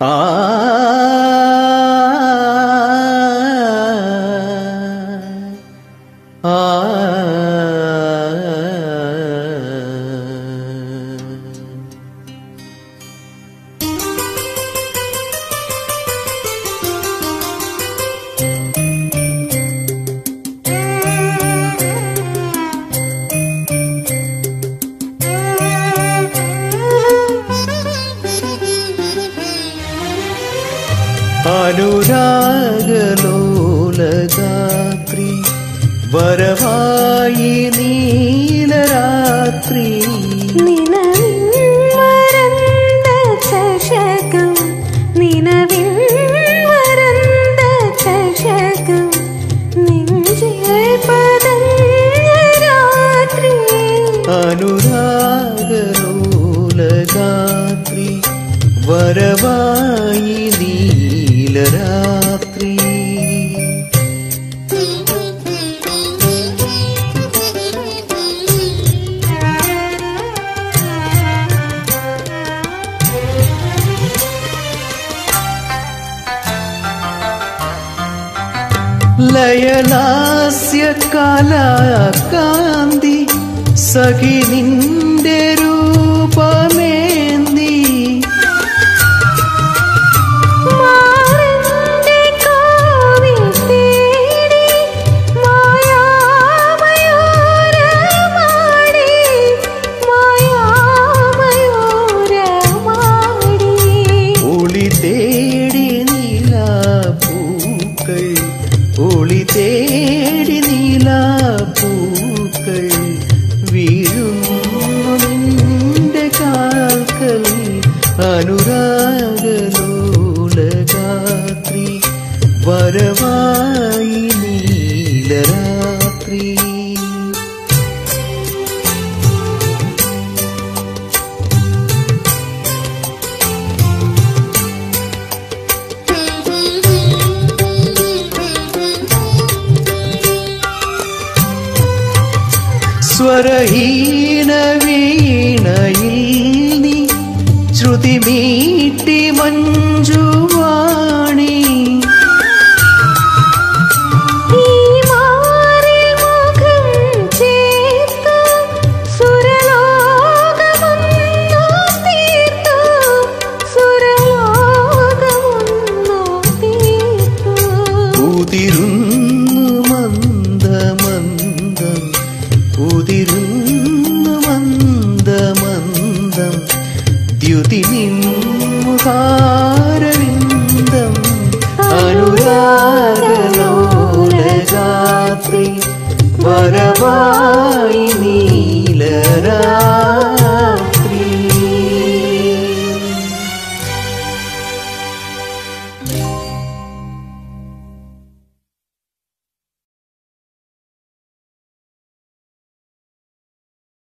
ആ നെഞ്ചിൽ വരവായി നീലരാത്രി. അനുരാഗലോലഗാത്രി വരവായി നീലരാത്രി ലയലാസ്യ കലാകാന്തി സഖി നിന്റെ ഒളി തേടി നീലാപ്പൂക്കൾ വീഴുന്നു നിന്റെ കാൽക്കൽ അനുരാഗലോലഗാത്രി വരവായി നീലരാത്രി. സ്വരഹീന വീണയിൽ നീ ശ്രുതി മീട്ടി മഞ്ജുവാണി. ഈ മാറിൽ ഉതിരുന്നു മന്ദമന്ദം ദ്യുതി നിൻമുഹാരവിന്ദം അനുരാഗലോലഗാത്രി വരവാ